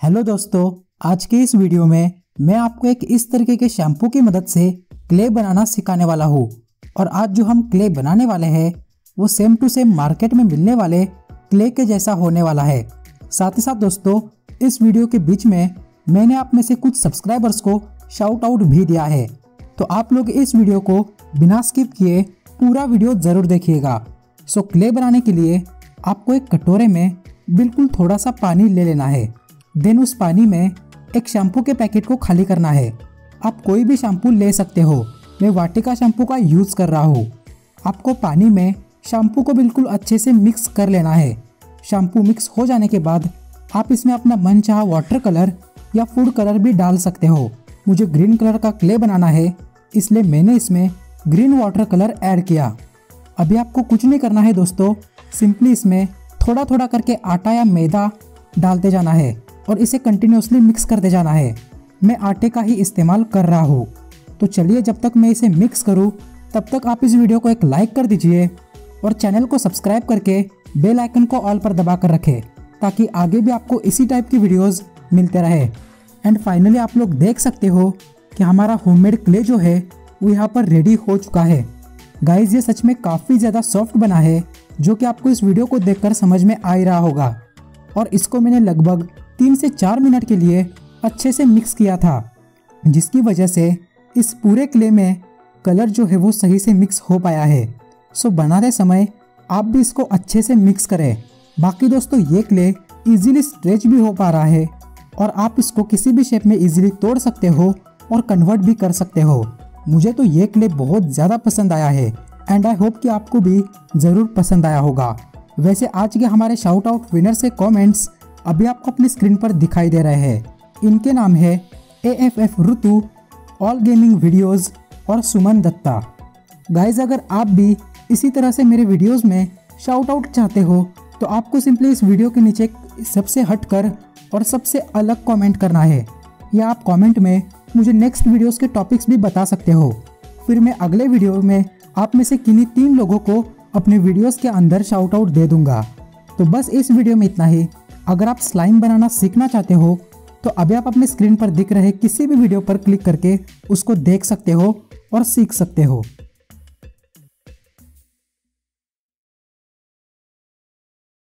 Hello दोस्तों, आज के इस वीडियो में मैं आपको एक इस तरीके के शैम्पू की मदद से क्ले बनाना सिखाने वाला हूँ। और आज जो हम क्ले बनाने वाले हैं, वो सेम टू सेम मार्केट में मिलने वाले क्ले के जैसा होने वाला है। साथ ही साथ दोस्तों, इस वीडियो के बीच में मैंने आप में से कुछ सब्सक्राइबर्स को शाउट आउट भी दिया है। तो आप लोग इस वीडियो को बिना स्किप किए पूरा वीडियो ज़रूर देखिएगा। सो क्ले बनाने के लिए आपको एक कटोरे में बिल्कुल थोड़ा सा पानी ले लेना है। देन उस पानी में एक शैम्पू के पैकेट को खाली करना है। आप कोई भी शैम्पू ले सकते हो। मैं वाटिका शैम्पू का यूज़ कर रहा हूँ। आपको पानी में शैम्पू को बिल्कुल अच्छे से मिक्स कर लेना है। शैम्पू मिक्स हो जाने के बाद आप इसमें अपना मन चाह वाटर कलर या फ़ूड कलर भी डाल सकते हो। मुझे ग्रीन कलर का क्ले बनाना है, इसलिए मैंने इसमें ग्रीन वाटर कलर ऐड किया। अभी आपको कुछ नहीं करना है दोस्तों, सिंपली इसमें थोड़ा थोड़ा करके आटा या मैदा डालते जाना है। और इसे कंटिन्यूसली मिक्स करते जाना है। मैं आटे का ही इस्तेमाल कर रहा हूँ। तो चलिए जब तक मैं इसे मिक्स करूँ, तब तक आप इस वीडियो को एक लाइक कर दीजिए और चैनल को सब्सक्राइब करके बेल आइकन को ऑल पर दबा कर रखें, ताकि आगे भी आपको इसी टाइप की वीडियोस मिलते रहे। एंड फाइनली आप लोग देख सकते हो कि हमारा होममेड क्ले जो है, वो यहाँ पर रेडी हो चुका है। गाइज़ ये सच में काफ़ी ज़्यादा सॉफ्ट बना है, जो कि आपको इस वीडियो को देखकर समझ में आ ही रहा होगा। और इसको मैंने लगभग तीन से चार मिनट के लिए अच्छे से मिक्स किया था, जिसकी वजह से इस पूरे क्ले में कलर जो है वो सही से मिक्स हो पाया है। सो बनाते समय आप भी इसको अच्छे से मिक्स करें। बाकी दोस्तों, ये क्ले इजीली स्ट्रेच भी हो पा रहा है और आप इसको किसी भी शेप में इजीली तोड़ सकते हो और कन्वर्ट भी कर सकते हो। मुझे तो ये क्ले बहुत ज़्यादा पसंद आया है एंड आई होप कि आपको भी ज़रूर पसंद आया होगा। वैसे आज के हमारे शाउट आउट विनर से कमेंट्स अभी आपको अपनी स्क्रीन पर दिखाई दे रहे हैं। इनके नाम है A F F Ritu all gaming videos और सुमन दत्ता गाइज़ अगर आप भी इसी तरह से मेरे वीडियोस में शाउट आउट चाहते हो तो आपको सिंपली इस वीडियो के नीचे सबसे हटकर और सबसे अलग कमेंट करना है। या आप कमेंट में मुझे नेक्स्ट वीडियोस के टॉपिक्स भी बता सकते हो। फिर मैं अगले वीडियो में आप में से किन्हीं तीन लोगों को अपने वीडियोस के अंदर शाउट आउट दे दूँगा। तो बस इस वीडियो में इतना ही। अगर आप स्लाइम बनाना सीखना चाहते हो तो अभी आप अपने स्क्रीन पर दिख रहे किसी भी वीडियो पर क्लिक करके उसको देख सकते हो और सीख सकते हो।